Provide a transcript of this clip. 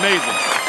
Amazing.